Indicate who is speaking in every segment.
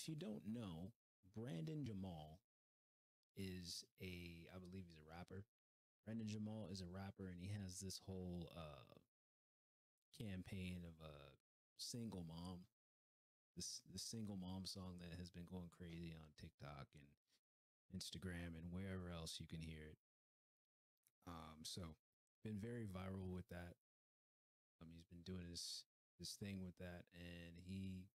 Speaker 1: if you don't know, Brandon Jamal is a, I believe he's a rapper. Brandon Jamal is a rapper, and he has this whole uh campaign of a single mom. This the single mom song that has been going crazy on TikTok and Instagram and wherever else you can hear it. Um, so been very viral with that. Um, he's been doing his this thing with that, and he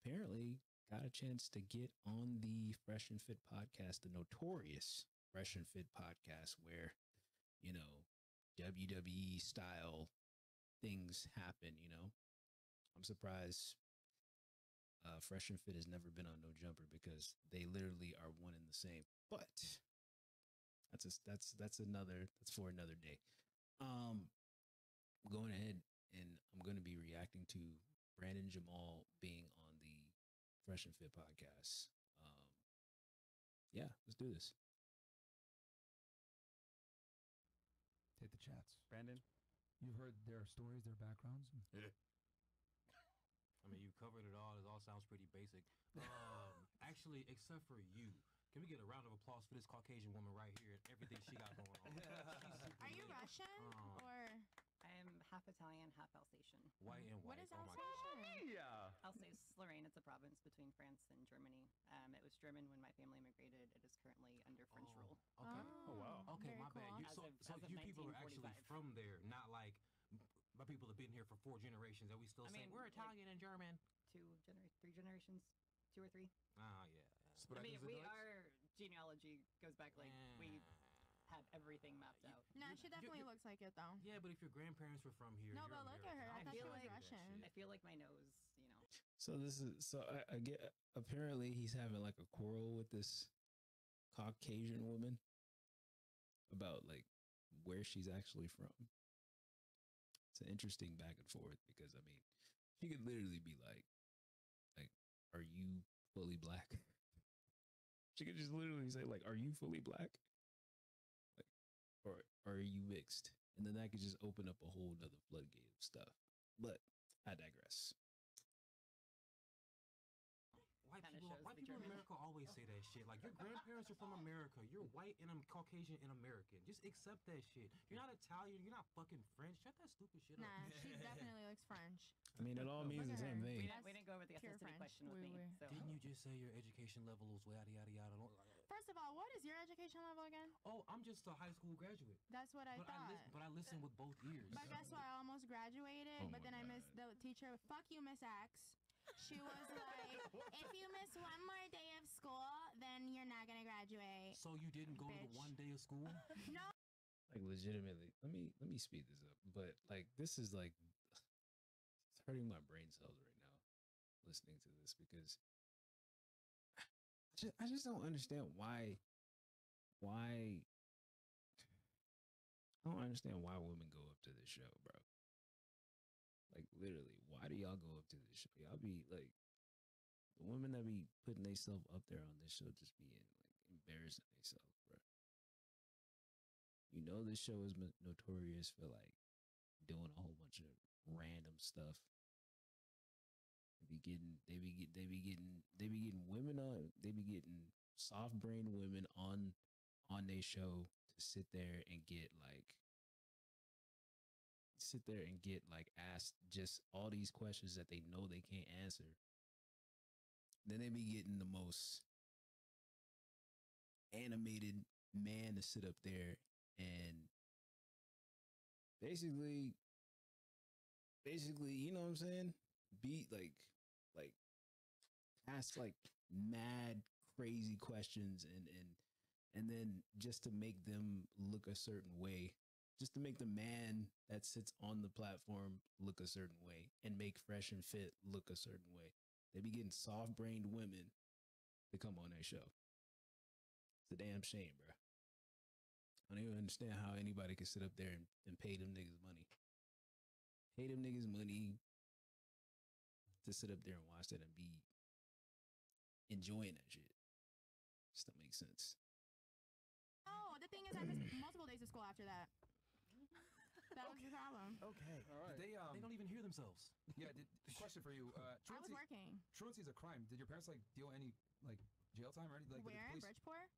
Speaker 1: apparently got a chance to get on the Fresh and Fit podcast, the notorious Fresh and Fit podcast, where you know WWE style things happen. You know, I'm surprised uh, Fresh and Fit has never been on No Jumper because they literally are one and the same. But that's a, that's that's another that's for another day. Um, going ahead and I'm going to be reacting to Brandon Jamal being on Fresh and Fit podcast. Um, yeah, let's do this.
Speaker 2: Take the chats.
Speaker 3: Brandon,
Speaker 2: You've heard their stories, their backgrounds.
Speaker 4: I mean, you covered it all. It all sounds pretty basic. Um, actually, except for you. Can we get a round of applause for this Caucasian woman right here and everything she got going on? She's
Speaker 5: Are you. Russian
Speaker 4: Oh.
Speaker 5: or
Speaker 6: I'm half Italian, half Alsatian.
Speaker 4: White and white.
Speaker 5: what is
Speaker 4: oh my God.
Speaker 5: Alsatian?
Speaker 3: Yeah.
Speaker 6: Alsace, Lorraine, it's a province between France and Germany. Um, it was German when my family immigrated. It is currently under French
Speaker 4: Oh,
Speaker 6: rule.
Speaker 4: Okay.
Speaker 3: Oh, wow.
Speaker 4: Okay,
Speaker 5: Very
Speaker 4: my
Speaker 5: cool.
Speaker 4: bad. You, so
Speaker 6: of-
Speaker 4: so
Speaker 6: of
Speaker 4: you people are actually from there, not like my people have been here for four generations and we still
Speaker 6: I
Speaker 4: say
Speaker 6: mean,
Speaker 4: we're
Speaker 6: like-
Speaker 4: Italian and German.
Speaker 6: Two gener- three generations, two or three.
Speaker 4: Ah, yeah. yeah.
Speaker 6: I mean, we our genealogy goes back like we
Speaker 4: Yeah.
Speaker 6: Have everything mapped out.
Speaker 5: No,
Speaker 4: You-
Speaker 5: she
Speaker 4: you-
Speaker 5: definitely
Speaker 4: you-
Speaker 5: looks like it though.
Speaker 4: Yeah, but if your grandparents were from here,
Speaker 5: No, but look at her.
Speaker 4: American.
Speaker 5: I
Speaker 4: don't
Speaker 5: thought
Speaker 6: she
Speaker 4: feel
Speaker 6: was
Speaker 4: like
Speaker 5: Russian.
Speaker 6: I feel like my nose, you know.
Speaker 1: So this is so I, I get apparently he's having like a quarrel with this Caucasian woman about like where she's actually from. It's an interesting back and forth because I mean, she could literally be like, like, are you fully black? She could just literally say like, are you fully black? Like, or, or are you mixed? And then that could just open up a whole nother floodgate of stuff. But I digress.
Speaker 4: White
Speaker 6: Kinda
Speaker 4: people,
Speaker 6: shows
Speaker 4: white people in America always say that shit. Like your grandparents are from America. You're white and I'm Caucasian and American. Just accept that shit. You're not Italian. You're not fucking French. Shut that stupid shit
Speaker 5: Nah,
Speaker 4: up.
Speaker 5: she definitely looks French.
Speaker 1: I mean, it all means the
Speaker 6: ethnicity
Speaker 5: French.
Speaker 6: question with
Speaker 5: Oui,
Speaker 6: me.
Speaker 5: oui.
Speaker 6: So
Speaker 4: Didn't you just say your education level was yada yada yada?
Speaker 5: First of all, what is your education level again?
Speaker 4: Oh, I'm just a high school graduate.
Speaker 5: That's what I
Speaker 4: but I
Speaker 5: thought.
Speaker 4: lis- but I listen with both ears.
Speaker 5: But guess what? I almost graduated,
Speaker 1: Oh
Speaker 5: but
Speaker 1: my
Speaker 5: then I missed the teacher. Fuck you, Miss X. She was like, if you miss one more day of school, then you're not gonna graduate.
Speaker 4: So you didn't go to
Speaker 5: Bitch.
Speaker 4: the one day of school?
Speaker 5: No,
Speaker 1: like legitimately let me let me speed this up but like this is like it's hurting my brain cells right now listening to this because I just, I just don't understand why why I don't understand why women go up to this show, bro. Like literally, why do y'all go up to this show? Y'all be like the women that be putting themselves up there on this show just being like embarrassing themselves, bro. You know this show is notorious for like doing a whole bunch of random stuff. They be getting, they be get, they be getting, they be getting women on, they be getting soft brained women on on their show to sit there and get like sit there and get like asked just all these questions that they know they can't answer. Then they be getting the most animated man to sit up there and basically basically you know what i'm saying be like like ask like mad crazy questions and and and then just to make them look a certain way just to make the man that sits on the platform look a certain way and make fresh and fit look a certain way. They be getting soft-brained women to come on their show. It's a damn shame bro I don't even understand how anybody could sit up there and, and pay them niggas money. Pay them niggas money to sit up there and watch that and be enjoying that shit. Just don't make sense.
Speaker 5: no. The thing is, I missed multiple days of school after that. That was the problem.
Speaker 3: Okay.
Speaker 2: All right.
Speaker 7: Did they um?
Speaker 4: They don't even hear themselves.
Speaker 7: Yeah. Did, question for you. Uh,
Speaker 5: I was working.
Speaker 7: truancy is a crime. Did your parents like deal any like jail time or anything? Like
Speaker 5: Where in Bridgeport?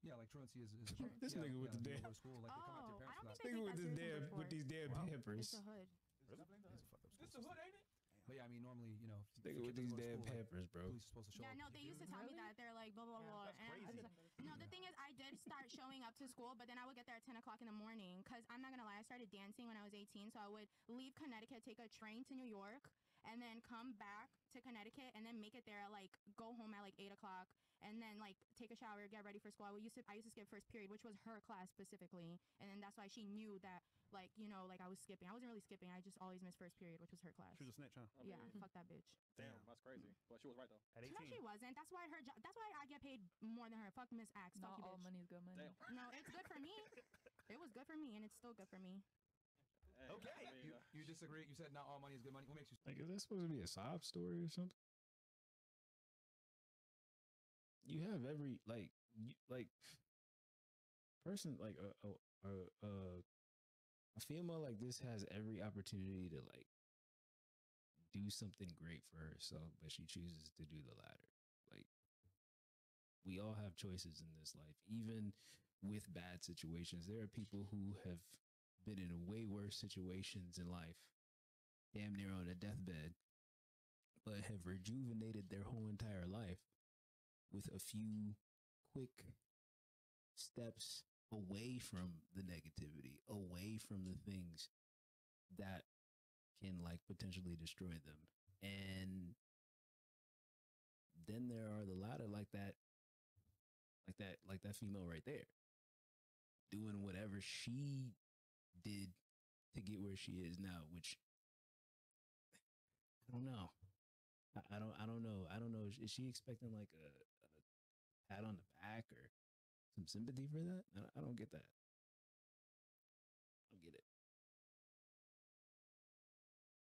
Speaker 7: Yeah, like truancy is. is a
Speaker 5: Sure.
Speaker 7: crime.
Speaker 1: This
Speaker 7: yeah,
Speaker 1: nigga with
Speaker 7: yeah,
Speaker 1: the
Speaker 7: you
Speaker 1: damn-
Speaker 7: go to school, like they come after
Speaker 5: Oh,
Speaker 7: your
Speaker 5: I don't think they
Speaker 1: Nigga
Speaker 5: take
Speaker 1: with
Speaker 5: that
Speaker 1: his
Speaker 5: serious in
Speaker 1: damn with these damn
Speaker 7: Wow.
Speaker 1: pampers.
Speaker 5: It's the hood.
Speaker 7: It's a fucked up
Speaker 4: This
Speaker 7: school
Speaker 4: the hood, ain't it?
Speaker 7: But yeah, I mean, normally, you know, if
Speaker 1: Nigga
Speaker 7: your
Speaker 1: with these
Speaker 7: doesn't
Speaker 1: damn
Speaker 7: school, like,
Speaker 1: bro.
Speaker 7: police is supposed to show
Speaker 5: Yeah,
Speaker 7: up.
Speaker 5: no, they used to tell me that they're like blah blah
Speaker 3: Yeah,
Speaker 5: blah.
Speaker 3: that's
Speaker 5: and I was
Speaker 3: crazy.
Speaker 5: like- no, the thing is, I did start showing up to school, but then I would get there at 10 o'clock in the morning. Cause I'm not gonna lie, I started dancing when I was 18, so I would leave Connecticut, take a train to New York, and then come back to Connecticut, and then make it there at like go home at like 8 o'clock, and then like take a shower, get ready for school. I used to I used to skip first period, which was her class specifically, and then that's why she knew that like you know like I was skipping. I wasn't really skipping. I just always missed first period, which was her class.
Speaker 3: She was a snitch, huh?
Speaker 5: Oh, yeah, fuck that bitch.
Speaker 8: Damn, that's crazy. But she was right though.
Speaker 3: At 18.
Speaker 5: No, she wasn't. That's why her job. That's why I get paid more than her. Fuck Miss Axe. Fuck
Speaker 9: Not
Speaker 5: you,
Speaker 9: all
Speaker 5: bitch.
Speaker 9: money is good money.
Speaker 8: Damn.
Speaker 5: No, it's good for me. It was good for me, and it's still good for me.
Speaker 8: Hey,
Speaker 3: Okay.
Speaker 8: there
Speaker 7: You,
Speaker 8: go.
Speaker 7: you disagree? You said not all money is good money. What makes you?
Speaker 1: Like, is that supposed to be a sob story or something? You have every like, you, like, person like a a a, a a female like this has every opportunity to like do something great for herself, but she chooses to do the latter. Like, we all have choices in this life, even with bad situations. There are people who have been in way worse situations in life damn near on a deathbed, but have rejuvenated their whole entire life with a few quick steps away from the negativity, away from the things that can like potentially destroy them. And then there are the latter like that like that like that female right there doing whatever she did to get where she is now, which I don't know. I, I don't. I don't know. I don't know. Is, is she expecting like a, a pat on the back or some sympathy for that? I, I don't get that. I don't get it.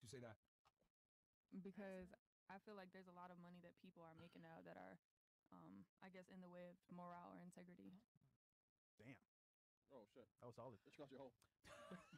Speaker 7: You say that?
Speaker 9: because I feel like there's a lot of money that people are making now that are, um, I guess, in the way of morale or integrity.
Speaker 3: Damn.
Speaker 8: Oh shit.
Speaker 3: That was solid.
Speaker 8: Bitch got your hole.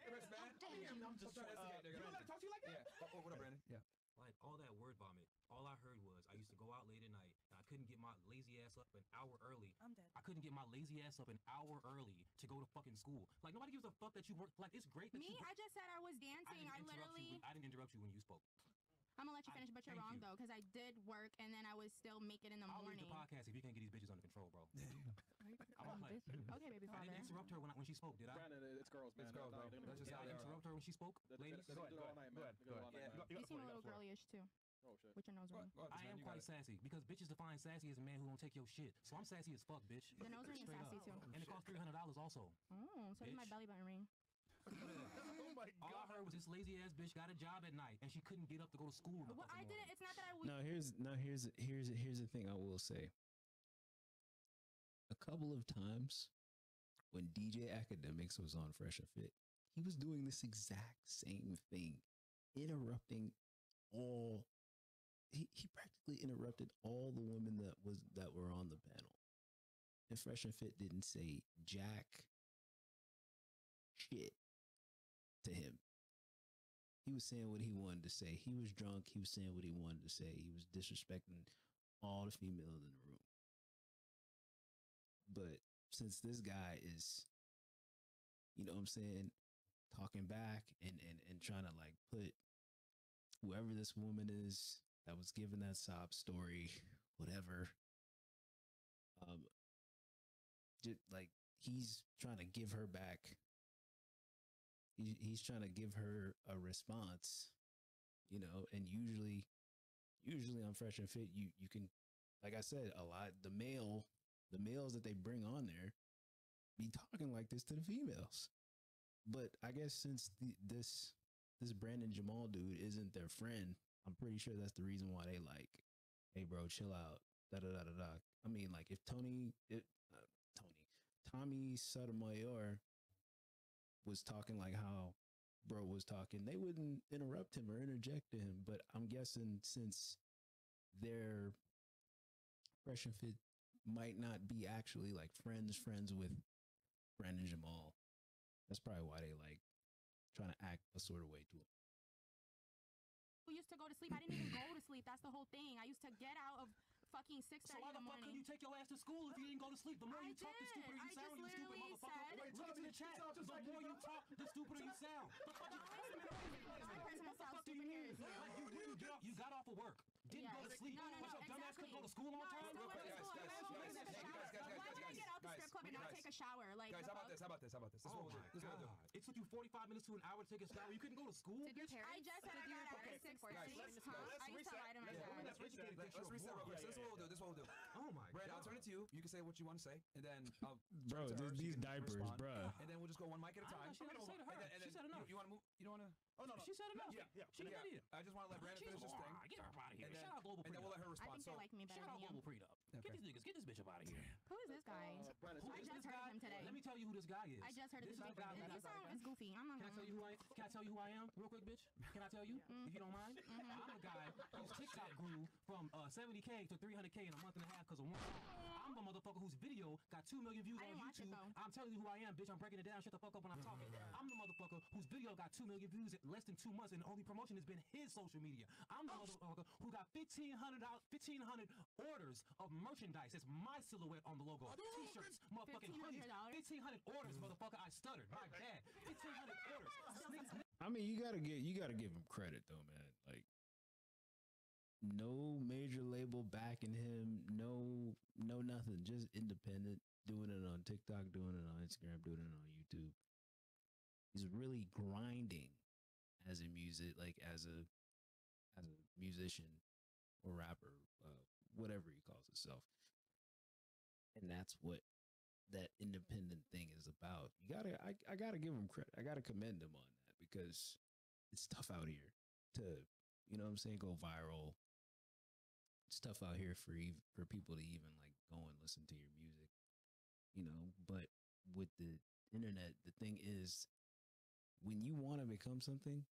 Speaker 7: Chris, man.
Speaker 4: Damn, I'm just
Speaker 7: trying to
Speaker 4: trying-
Speaker 7: instigate,
Speaker 4: you don't let her talk to you like that?
Speaker 7: Yeah. Oh, oh, what up, Brandon? Yeah.
Speaker 4: Like all that word vomit. All I heard was I used to go out late at night and I couldn't get my lazy ass up an hour early.
Speaker 6: I'm dead.
Speaker 4: I couldn't get my lazy ass up an hour early to go to fucking school. Like nobody gives a fuck that you work. Like it's great that
Speaker 5: Me,
Speaker 4: you.
Speaker 5: I just said I was dancing.
Speaker 4: didn't
Speaker 5: I, literally.
Speaker 4: You. when- I didn't interrupt you when you spoke.
Speaker 5: I'm gonna let you
Speaker 4: I-
Speaker 5: finish, but you're wrong
Speaker 4: you.
Speaker 5: though, because I did work and then I would still make it in the
Speaker 4: I'll leave
Speaker 5: morning.
Speaker 4: the podcast if you can't get these bitches under control, bro. I'm playing.
Speaker 9: bitch.
Speaker 5: Okay, baby
Speaker 4: I
Speaker 5: father.
Speaker 4: didn't interrupt her when, I, when she spoke, did I?
Speaker 8: Brandon, it's girls, man.
Speaker 7: It's girls, bro.
Speaker 8: They're gonna-
Speaker 7: That's just
Speaker 4: Did
Speaker 7: how
Speaker 4: I
Speaker 7: they
Speaker 4: interrupt her when she spoke,
Speaker 8: They- they-
Speaker 4: ladies?
Speaker 3: Go ahead,
Speaker 8: it all
Speaker 3: go ahead, go
Speaker 8: They do it all
Speaker 3: ahead.
Speaker 7: Yeah, you
Speaker 5: seem a little
Speaker 3: the floor.
Speaker 5: girlyish too,
Speaker 8: Oh shit.
Speaker 5: with your nose
Speaker 7: Go
Speaker 5: ring.
Speaker 7: ahead, go ahead,
Speaker 4: I am
Speaker 7: you
Speaker 4: quite sassy because bitches define sassy as a man who don't take your shit. So I'm sassy as fuck, bitch.
Speaker 5: The nose ring is sassy
Speaker 4: up.
Speaker 5: too.
Speaker 4: And it costs three hundred dollars also.
Speaker 5: Oh, so did my belly button ring.
Speaker 3: Oh my
Speaker 4: All I heard was this lazy ass bitch got a job at night and she couldn't get up to go to school.
Speaker 5: Well, I
Speaker 4: morning.
Speaker 5: didn't. It's not that I. would
Speaker 1: No, here's no here's here's here's the thing I will say. A couple of times when DJ Akademiks was on Fresh and Fit, he was doing this exact same thing, interrupting all he, he practically interrupted all the women that was that were on the panel. And Fresh and Fit didn't say jack shit to him. He was saying what he wanted to say. He was drunk. He was saying what he wanted to say. He was disrespecting all the females in the room. But since this guy is, you know what I'm saying, talking back and, and, and trying to like put whoever this woman is that was given that sob story, whatever, um, just like he's trying to give her back he, he's trying to give her a response you know and usually usually on fresh and fit you you can like i said a lot the male the males that they bring on there be talking like this to the females. But i guess since the, this this brandon jamal dude isn't their friend i'm pretty sure that's the reason why they like hey bro chill out da da da da da. I mean like if tony it uh, tony tommy sotomayor was talking like how bro was talking, they wouldn't interrupt him or interject to him. But I'm guessing since their fresh and fit might not be actually like friends, friends with Brandon Jamal, That's probably why they like trying to act a sort of way to him.
Speaker 5: used to go to sleep. I didn't even go to sleep. That's the whole thing. I used to get out of fucking six
Speaker 4: So
Speaker 5: thirty
Speaker 4: why
Speaker 5: in
Speaker 4: the
Speaker 5: the
Speaker 4: fuck could you take your ass to school if you didn't go to sleep? The more
Speaker 5: I
Speaker 4: you talk, the stupider you
Speaker 5: I
Speaker 4: sound,
Speaker 5: just
Speaker 4: you stupid
Speaker 5: literally
Speaker 4: motherfucker.
Speaker 5: said-
Speaker 4: Wait, look at the chat. The more you talk, the stupider you sound. The fuck you
Speaker 5: My person that sounds
Speaker 4: do you mean?
Speaker 5: you.
Speaker 4: Like, you, you, get off, you got off of work, didn't go to sleep.
Speaker 5: No, no,
Speaker 4: What's
Speaker 5: no,
Speaker 4: your dumb ass couldn't go to school on
Speaker 5: No, I
Speaker 4: time?
Speaker 5: Still went to
Speaker 7: Guys,
Speaker 5: I went
Speaker 7: guys,
Speaker 5: to
Speaker 7: guys,
Speaker 5: the
Speaker 7: guys,
Speaker 5: shower.
Speaker 7: guys, guys,
Speaker 5: Why would I
Speaker 7: guys,
Speaker 5: get out the
Speaker 7: guys,
Speaker 5: strip club and not
Speaker 7: guys.
Speaker 5: take a shower? Like,
Speaker 7: Guys, how about this? How about this? How about this? This
Speaker 4: Oh
Speaker 7: what we'll
Speaker 4: my
Speaker 7: do. This is we'll do.
Speaker 4: God. It took you 45 minutes to an hour to take a shower. You couldn't go to school?
Speaker 9: Did your
Speaker 5: I just said I got out at six
Speaker 9: guys,
Speaker 5: forty.
Speaker 7: let's-
Speaker 5: Huh?
Speaker 8: let's
Speaker 5: I used to
Speaker 8: reset.
Speaker 5: lie to
Speaker 8: Yeah,
Speaker 5: myself.
Speaker 8: let's reset.
Speaker 7: Let- Let's reset real quick. So this is what we'll do. This is what we'll do.
Speaker 4: Oh my
Speaker 7: Brad,
Speaker 4: God.
Speaker 7: I'll turn it to you. You can say what you want to say, and then I'll
Speaker 1: Bro,
Speaker 7: turn to her.
Speaker 1: th-
Speaker 7: She
Speaker 1: these diapers,
Speaker 7: respond.
Speaker 1: bruh.
Speaker 7: And then we'll just go one mic at a
Speaker 4: I
Speaker 7: time.
Speaker 4: she had to say to her.
Speaker 7: And then- and
Speaker 4: She said enough.
Speaker 7: You want to move? You don't want to?
Speaker 8: Oh no, no.
Speaker 4: She said enough.
Speaker 8: Yeah, yeah.
Speaker 4: She
Speaker 7: Yeah.
Speaker 4: an idiot.
Speaker 7: I just want to let Brandon
Speaker 4: She's
Speaker 7: finish his thing.
Speaker 4: Get her out of here.
Speaker 7: And then,
Speaker 4: Shout out Global
Speaker 7: and then we'll let her respond.
Speaker 5: I
Speaker 7: respond.
Speaker 5: think
Speaker 7: So
Speaker 5: they like me better
Speaker 4: Shout out Global
Speaker 5: you.
Speaker 4: Prenup. Get these niggas, get this bitch up out of here.
Speaker 5: Who is this guy?
Speaker 8: Uh,
Speaker 4: you who this guy is.
Speaker 5: I just heard of
Speaker 4: This
Speaker 5: this
Speaker 4: is the guy
Speaker 5: guy. You sound it's goofy. I'm not
Speaker 4: Can I tell you who I can I tell you who I am real quick, bitch? Can I tell you?
Speaker 5: Mm.
Speaker 4: If you don't mind? I'm the guy whose TikTok grew from uh, 70k to 300k in a month and a half because of one song. I'm the motherfucker whose video got 2 million views
Speaker 5: I
Speaker 4: on
Speaker 5: didn't watch it,
Speaker 4: YouTube. I'm telling you who I am, bitch. I'm breaking it down. Shut the fuck up when I'm talking. I'm the motherfucker whose video got 2 million views in less than 2 months and the only promotion has been his social media. I'm the motherfucker who got 1500 out 1500 orders of merchandise. It's my silhouette on the logo. T-shirts, motherfucking hoodies.
Speaker 5: $1,500?
Speaker 4: 1500 orders, motherfucker. I stuttered. My bad. 1500 orders.
Speaker 1: I mean, you gotta get you gotta give him credit though, man. Like, no major label backing him, no no nothing, just independent, doing it on TikTok, doing it on Instagram, doing it on YouTube. He's really grinding as a music, like as a as a musician or rapper, uh, whatever he calls himself. And that's what that independent thing is about. You gotta, I, I gotta give him credit. I gotta commend him on that because it's tough out here to, you know what I'm saying, go viral. It's tough out here for for people to even like go and listen to your music, you know. But with the internet, the thing is, when you want to become something,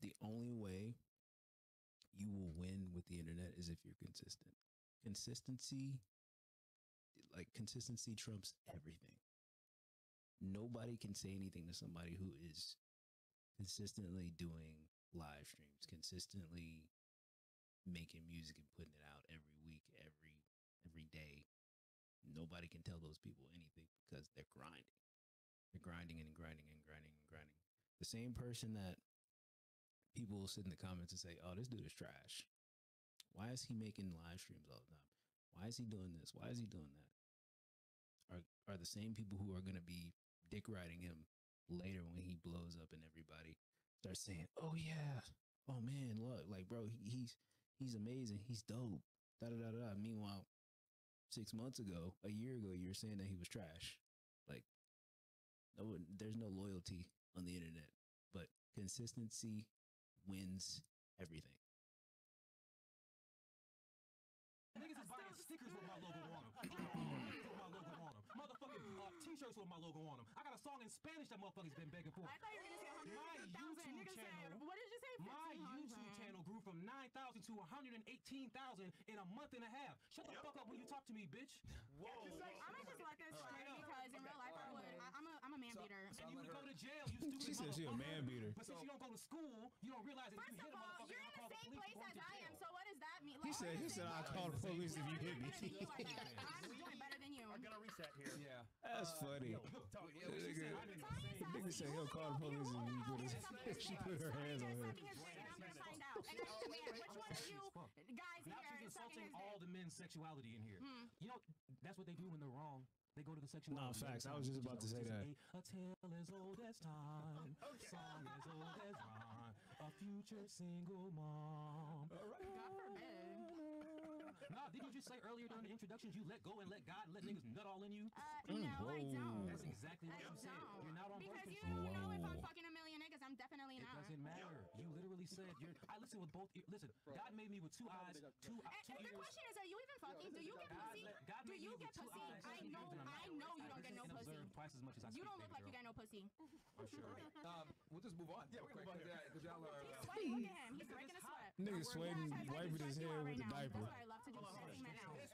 Speaker 1: the only way you will win with the internet is if you're consistent. Consistency like consistency trumps everything. Nobody can say anything to somebody who is consistently doing live streams, consistently making music and putting it out every week, every every day. Nobody can tell those people anything because they're grinding. They're grinding and grinding and grinding and grinding. The same person that people will sit in the comments and say, "Oh, this dude is trash. Why is he making live streams all the time? Why is he doing this? Why is he doing that?" Are the same people who are going to be dick riding him later when he blows up and everybody starts saying, "Oh yeah, oh man, look, like bro, he, he's he's amazing, he's dope." Da da da da. Meanwhile, six months ago, a year ago, you were saying that he was trash. Like, no, there's no loyalty on the internet, but consistency wins everything.
Speaker 4: Stickers with my logo on them. with my logo on them. Motherfucking uh, t-shirts with my logo on them. I got a song in Spanish that motherfuckers been begging for.
Speaker 5: I thought you were gonna say
Speaker 4: My
Speaker 5: 150,000.
Speaker 4: YouTube
Speaker 5: Nigga said,
Speaker 4: channel-
Speaker 5: what did you say?
Speaker 4: My
Speaker 5: 1,500.
Speaker 4: YouTube channel grew from 9,000 to 118,000 in a month and a half. Shut the fuck up when you talk to me, bitch.
Speaker 8: Whoa.
Speaker 5: I'm gonna just let this slide because in real life I would. I, I'm a I'm a man
Speaker 7: So-
Speaker 5: beater.
Speaker 7: so
Speaker 4: And you
Speaker 7: let
Speaker 4: would go to jail, you stupid
Speaker 1: She said she a man beater.
Speaker 4: But since you don't go to school, you don't realize that if
Speaker 5: First
Speaker 4: you hit
Speaker 5: of all, you're in the
Speaker 4: the
Speaker 5: same place
Speaker 4: going
Speaker 5: as I am. So what does that mean?
Speaker 1: He said-
Speaker 5: I'm
Speaker 1: he
Speaker 5: the
Speaker 1: said,
Speaker 5: same
Speaker 1: "I'll call the police if you hit me."
Speaker 5: I'm doing it better than you.
Speaker 8: I'm gonna reset here.
Speaker 7: Yeah.
Speaker 1: That's
Speaker 8: Uh,
Speaker 1: funny.
Speaker 8: yo, talk-
Speaker 7: Yeah,
Speaker 8: yo, she said I'm in the
Speaker 5: Tell me
Speaker 8: same-
Speaker 5: something.
Speaker 1: Nigga said he'll call the police if you put his she put her hands on her.
Speaker 5: Sucking his dick, and I'm gonna find out. And I demand which one of you guys
Speaker 4: Now she's insulting all the men's sexuality in here.
Speaker 5: Hmm.
Speaker 4: You know, that's what they do when they're wrong. They go to the section.
Speaker 1: No, facts. I was just about to say that.
Speaker 4: A, a tale as old as time, song as old as rhyme, a future single mom.
Speaker 5: God forbid.
Speaker 4: Nah, didn't you just say earlier during the introductions you let go and let God and let niggas nut all in you?
Speaker 5: Uh, no, I don't.
Speaker 4: That's exactly what
Speaker 5: I
Speaker 4: you said.
Speaker 5: don't.
Speaker 4: You're not on birth
Speaker 5: Because you don't know if I'm fucking a million niggas. I'm definitely
Speaker 4: It
Speaker 5: not.
Speaker 4: doesn't matter. You literally said you're. I listen with both. ear- Listen, God made me with two eyes, two,
Speaker 5: And,
Speaker 4: two
Speaker 5: and the question is, are you even fucking? Do you get
Speaker 4: God,
Speaker 5: pussy?
Speaker 4: let- God
Speaker 5: Do you get pussy?
Speaker 4: eyes,
Speaker 5: I know,
Speaker 4: ears, and a
Speaker 5: I know you don't get no pussy.
Speaker 4: twice as much as I
Speaker 5: You don't look like you got no pussy.
Speaker 4: I'm sure.
Speaker 7: Um, we'll just move on.
Speaker 8: Yeah, we can move on here.
Speaker 7: Because y'all are.
Speaker 5: He's
Speaker 7: Uh,
Speaker 5: sweating. Look at him. He's breaking a sweat.
Speaker 1: Nigga sweating, wiping his hair with a diaper.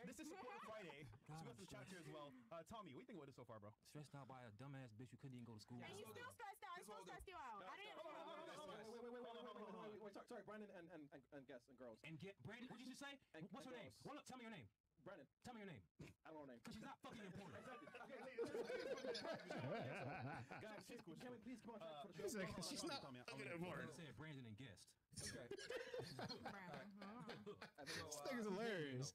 Speaker 3: This is Friday. Let's go through chapter as well. Tommy, what do you think about this so far, bro?
Speaker 4: Stressed out by a dumbass bitch who couldn't even go to school.
Speaker 5: And you still stressed out. I still stressed you out. I didn't.
Speaker 8: Wait, wait, wait, wait, wait, wait, Sorry, Brandon and and and guests and girls.
Speaker 4: And get Brandon. What did you just say? What's her name? Well, look, tell me your name.
Speaker 8: Brennan.
Speaker 4: Tell me your name.
Speaker 8: I don't know her name.
Speaker 4: Because she's not fucking important.
Speaker 3: Guys.
Speaker 8: Can we please come on?
Speaker 3: Uh, she's, like, she's not fucking important.
Speaker 4: Brandon and guest.
Speaker 7: Okay.
Speaker 5: Brandon.
Speaker 8: I
Speaker 3: This nigga's hilarious.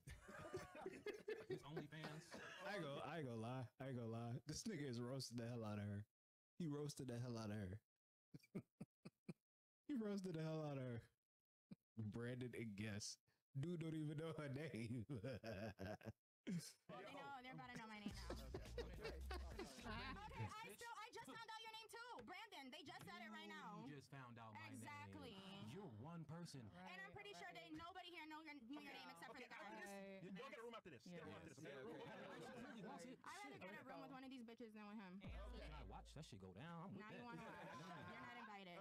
Speaker 4: His OnlyFans.
Speaker 1: I go, I ain't gonna lie. I ain't gonna lie. This nigga is roasting the hell out of her. He roasted the hell out of her. he roasted the hell out of her. Brandon and Guess. Dude don't even know her name.
Speaker 5: Well, they know. They're about to know my name now. Okay, I still. I just found out your name too, Brandon. They just said it right now.
Speaker 4: You just found out my
Speaker 5: Exactly.
Speaker 4: name. You're one person.
Speaker 5: And I'm pretty sure they nobody here know your, knew your name except for the
Speaker 3: after
Speaker 5: guy.
Speaker 3: this, you- y'all get a room after this. Get a room after this.
Speaker 7: Yeah,
Speaker 3: okay?
Speaker 7: okay.
Speaker 4: She really wants it.
Speaker 5: I'd rather get a room with one of these bitches than with him.
Speaker 4: I watch that shit go down. I'm with
Speaker 5: Now you want to watch.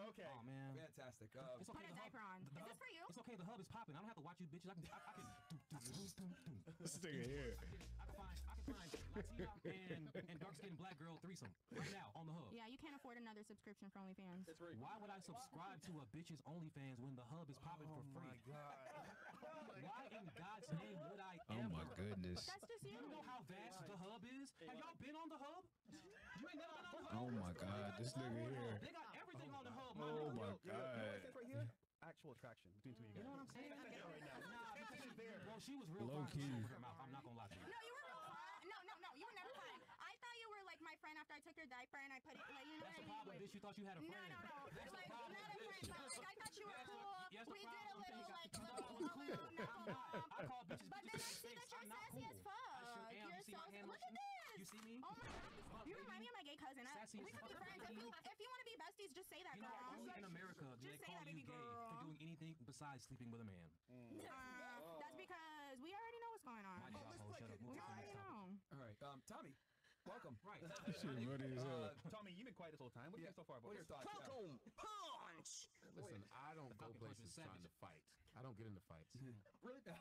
Speaker 5: You're not invited.
Speaker 3: Okay.
Speaker 4: Oh man.
Speaker 7: Fantastic. Uh,
Speaker 4: It's
Speaker 5: Put
Speaker 4: okay.
Speaker 5: a
Speaker 4: the hub-
Speaker 5: diaper on.
Speaker 4: the
Speaker 5: Is
Speaker 4: hub-
Speaker 5: this for you?
Speaker 4: It's okay. The hub is popping. I don't have to watch you bitches. I can. I, I can.
Speaker 1: this nigga here.
Speaker 4: I can find. I can find Latina and and dark skinned black girl threesome right now on the hub.
Speaker 5: Yeah, you can't afford another subscription for OnlyFans.
Speaker 8: It's free.
Speaker 4: Why would I subscribe to a bitch's OnlyFans when the hub is popping for free? My God. Why in God's name would I
Speaker 1: Oh
Speaker 4: ever?
Speaker 1: my goodness.
Speaker 5: That's just you.
Speaker 4: You know how vast the hub is? Have y'all been on the hub? You ain't never been on the hub?
Speaker 1: Oh my god, this nigga here.
Speaker 4: They got everything on the hub. Oh my
Speaker 1: Oh
Speaker 4: nigga.
Speaker 1: my
Speaker 3: Yo, you know what I right here? Actual attraction between two of you
Speaker 4: You know what I'm saying?
Speaker 3: right now.
Speaker 4: Nah, because she, well, she was real
Speaker 1: Low
Speaker 4: fine when
Speaker 1: key.
Speaker 4: opened her mouth. I'm not gonna lie to you.
Speaker 5: No, you were real fine. No, no, no. You were never fine. I thought you were like my friend after I took your diaper and I put it like you know
Speaker 4: That's the
Speaker 5: what I
Speaker 4: problem,
Speaker 5: mean.
Speaker 4: bitch. You thought you had a friend.
Speaker 5: no, no. no.
Speaker 4: That's the
Speaker 5: Like
Speaker 4: problem,
Speaker 5: not a
Speaker 4: bitch.
Speaker 5: friend, but like I thought you were
Speaker 4: That's the-
Speaker 5: cool.
Speaker 4: yes, the
Speaker 5: we did a
Speaker 4: problem,
Speaker 5: little
Speaker 4: bitch.
Speaker 5: like
Speaker 4: No,
Speaker 5: a little,
Speaker 4: I'm
Speaker 5: a
Speaker 4: cool.
Speaker 5: little
Speaker 4: I'm
Speaker 5: knuckle
Speaker 4: not.
Speaker 5: bump.
Speaker 4: I call bitches
Speaker 5: But
Speaker 4: bitches
Speaker 5: then I
Speaker 4: with
Speaker 5: see
Speaker 4: face.
Speaker 5: that you're
Speaker 4: I'm not
Speaker 5: sassy
Speaker 4: cool.
Speaker 5: as
Speaker 4: I
Speaker 5: fuck.
Speaker 4: sure am.
Speaker 5: You're
Speaker 4: You see
Speaker 5: so.
Speaker 4: my hand
Speaker 5: Look at
Speaker 4: motion?
Speaker 5: this.
Speaker 4: You see me?
Speaker 5: Oh my god. You remind me of my gay cousin. I,
Speaker 4: Sassy
Speaker 5: we
Speaker 4: as
Speaker 5: could be
Speaker 4: fuck.
Speaker 5: friends. If you if you want to be besties, just say that,
Speaker 4: You know,
Speaker 5: girl.
Speaker 4: only in America do they
Speaker 5: Just say
Speaker 4: call
Speaker 5: that,
Speaker 4: you
Speaker 5: baby
Speaker 4: gay for doing anything besides sleeping with a man.
Speaker 5: Uh, that's because we already know what's going on.
Speaker 4: My job, ho, shut up.
Speaker 5: We already know.
Speaker 7: all right. Um, Tommy, welcome.
Speaker 4: Right.
Speaker 1: Shit, what is
Speaker 3: Uh,
Speaker 1: up?
Speaker 3: Tommy, you've been quiet this whole time. What do you
Speaker 7: Yeah.
Speaker 3: think so far about
Speaker 7: What are your
Speaker 3: this?
Speaker 7: thoughts? Yeah.
Speaker 10: Punch! Listen, I don't go places trying to fight. I don't get into fights.
Speaker 3: Really?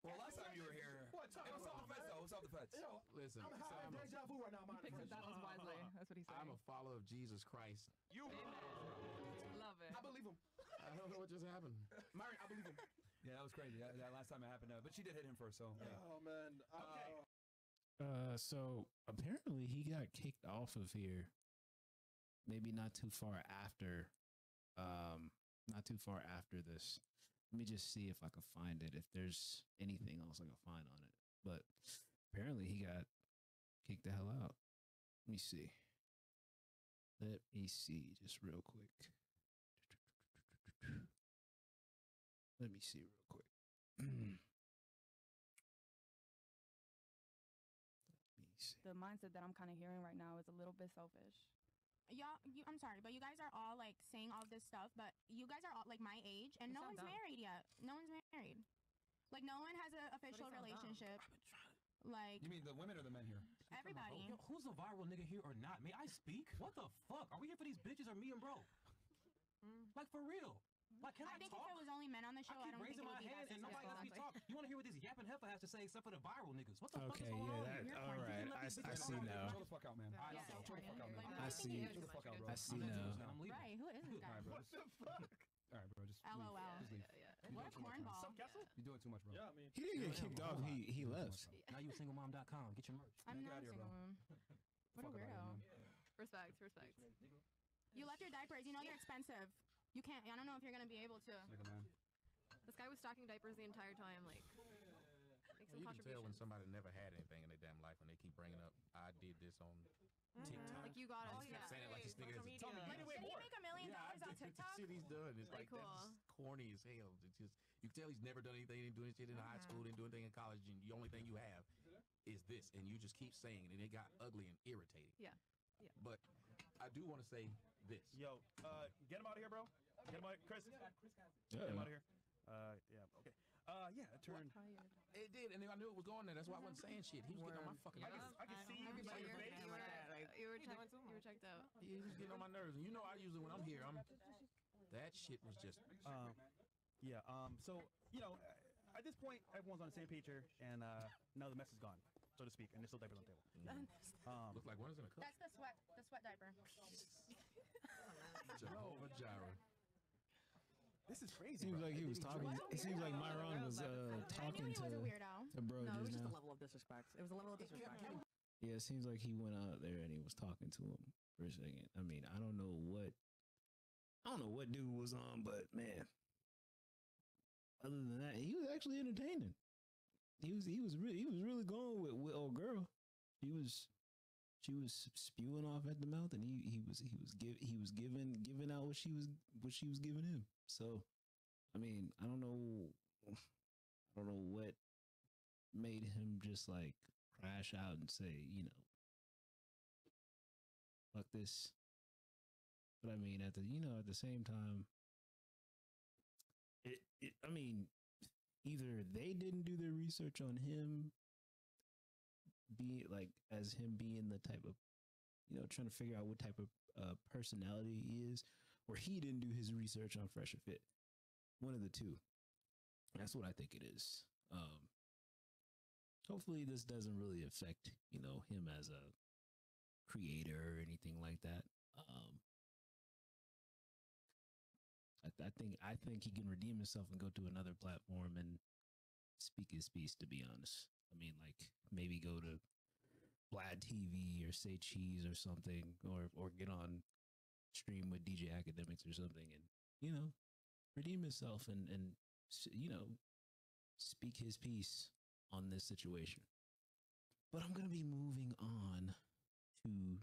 Speaker 7: Well, last time you were here,
Speaker 3: What?
Speaker 7: it was off the fence though. It was off the fence.
Speaker 10: Listen,
Speaker 3: I'm
Speaker 10: so
Speaker 3: having
Speaker 10: I'm, a,
Speaker 3: deja vu right now, man.
Speaker 9: Pick his battles wisely. That's what he said.
Speaker 10: I'm a follower of Jesus Christ.
Speaker 3: You.
Speaker 9: Love it.
Speaker 3: I believe him.
Speaker 10: I don't know what just happened.
Speaker 3: Mary, I believe him.
Speaker 7: Yeah, that was crazy. That, that last time it happened, uh, but she did hit him first, so yeah.
Speaker 8: Oh man.
Speaker 3: Okay.
Speaker 1: Uh, so apparently he got kicked off of here. Maybe not too far after, um, not too far after this. Let me just see if I can find it. If there's anything else I can find on it, but apparently he got kicked the hell out. Let me see. Let me see, just real quick. Let me see real quick. Let me see.
Speaker 9: The mindset that I'm kind of hearing right now is a little bit selfish.
Speaker 5: Y'all, you, I'm sorry, but you guys are all like saying all this stuff, but you guys are all like my age, and
Speaker 9: You
Speaker 5: no one's
Speaker 9: dumb.
Speaker 5: married yet. No one's married. Like no one has an official relationship. Like
Speaker 7: You mean the women or the men here?
Speaker 5: everybody.
Speaker 4: Yo, who's the viral nigga here or not? May I speak? What the fuck? Are we here for these bitches or me and bro? Like for real? Like can I,
Speaker 5: I think
Speaker 4: talk?
Speaker 5: if it was only men on the show,
Speaker 4: I
Speaker 5: I,
Speaker 4: keep
Speaker 5: don't think
Speaker 4: raising
Speaker 5: it
Speaker 4: my
Speaker 5: would be
Speaker 4: hand
Speaker 5: that
Speaker 4: and nobody lets me talk. You want to hear what this yapping heifer has to say except for the viral niggas? What the fuck is going
Speaker 1: yeah,
Speaker 4: on?
Speaker 1: that-
Speaker 4: You're
Speaker 1: all
Speaker 4: corny.
Speaker 1: Right, I
Speaker 4: these
Speaker 1: s- I
Speaker 4: bitches
Speaker 1: see now.
Speaker 7: Chill the fuck out, man.
Speaker 4: All right,
Speaker 9: Yeah,
Speaker 4: so
Speaker 9: yeah,
Speaker 4: chill the fuck out,
Speaker 9: yeah.
Speaker 4: man.
Speaker 1: I see.
Speaker 7: Chill the fuck out, bro.
Speaker 1: I see
Speaker 4: I'm
Speaker 1: now.
Speaker 4: I'm leaving.
Speaker 5: Right? Who is this guy?
Speaker 3: What the fuck?
Speaker 7: all right, bro. Just leave.
Speaker 5: LOL.
Speaker 7: Just leave.
Speaker 9: Yeah,
Speaker 5: What a cornball.
Speaker 3: Sup, Castle?
Speaker 7: You're doing too much, bro.
Speaker 8: Yeah, I mean.
Speaker 1: He didn't get
Speaker 4: Yeah,
Speaker 1: kicked off. He he left.
Speaker 4: Now you singlemom.com. Get your merch.
Speaker 5: I'm
Speaker 7: Get
Speaker 5: not
Speaker 7: outta here, bro.
Speaker 5: What a
Speaker 7: Fuck outta here,
Speaker 5: weirdo.
Speaker 9: Respect, respect.
Speaker 5: You left your diapers. You know they're expensive. You can't. I don't know if you're gonna be able to.
Speaker 7: Like a man.
Speaker 11: This guy was stocking diapers the entire time. Like, make some
Speaker 10: You can tell when
Speaker 11: contributions.
Speaker 10: somebody never had anything in their damn life when they keep bringing up, I did this on mm-hmm. TikTok.
Speaker 11: Like, you got
Speaker 10: And
Speaker 11: us.
Speaker 10: he kept saying it like this nigga
Speaker 11: social
Speaker 10: is-
Speaker 11: media.
Speaker 3: Tell me,
Speaker 5: Did he make a million
Speaker 10: Yeah, I
Speaker 5: dollars on
Speaker 10: did.
Speaker 5: TikTok?
Speaker 10: Shit he's done. It's
Speaker 11: Like,
Speaker 10: like, that's
Speaker 11: cool.
Speaker 10: just corny as hell. It's just you can tell he's never done anything. He didn't do anything in high school. Mm-hmm. Didn't do anything in college. And the only thing you have is this, and you just keep saying it, and it got ugly and irritating.
Speaker 11: Yeah. Yeah.
Speaker 10: But I do want to say this.
Speaker 3: Yo, uh, get him out of here, bro. Get him out, of Chris. Get him out of here. Uh, yeah. Okay. Uh, yeah. It turned.
Speaker 10: It did, and I knew it was going there. That's why I wasn't saying shit. He was getting on my fucking
Speaker 3: I
Speaker 10: nerves.
Speaker 3: can, I can see you
Speaker 11: Everybody,
Speaker 3: your
Speaker 11: you're,
Speaker 3: face.
Speaker 11: you were, you were, checked, you were checked out.
Speaker 10: He was getting on my nerves, and you know I usually when I'm here, I'm that shit was just
Speaker 3: Um, yeah. Um. So you know, at this point, everyone's on the same page here, and uh, now the mess is gone, so to speak, and there's still diapers on the table. Um,
Speaker 10: Looks like one is in a cup.
Speaker 5: That's the sweat, the sweat diaper.
Speaker 10: Jehovah Jireh.
Speaker 3: This is crazy.
Speaker 1: Seems
Speaker 3: bro.
Speaker 1: like he was talking. It seems like Myron was uh,
Speaker 5: I
Speaker 1: talking
Speaker 5: knew he was a weirdo.
Speaker 1: to bro
Speaker 6: no, it was
Speaker 1: just
Speaker 6: just a
Speaker 1: now.
Speaker 6: level of disrespect. It was a level of disrespect.
Speaker 1: Yeah, it seems like he went out there and he was talking to him for a second. I mean, I don't know what I don't know what dude was on, but man. Other than that, he was actually entertaining. He was he was really he was really going with, with old girl. She was she was spewing off at the mouth and he he was he was give he was giving giving out what she was what she was giving him. So I mean, I don't know I don't know what made him just like crash out and say, you know, fuck this. But I mean, at the you know, at the same time, it, it I mean, either they didn't do their research on him, be like as him being the type of, you know, trying to figure out what type of uh, personality he is, or he didn't do his research on Fresh or Fit. One of the two. That's what I think it is. Um, hopefully this doesn't really affect you know him as a creator or anything like that um I, I think i think he can redeem himself and go to another platform and speak his piece to be honest i mean like maybe go to Vlad tv or say cheese or something or or get on stream with dj akademiks or something and you know redeem himself and and you know speak his piece on this situation. But I'm going to be moving on to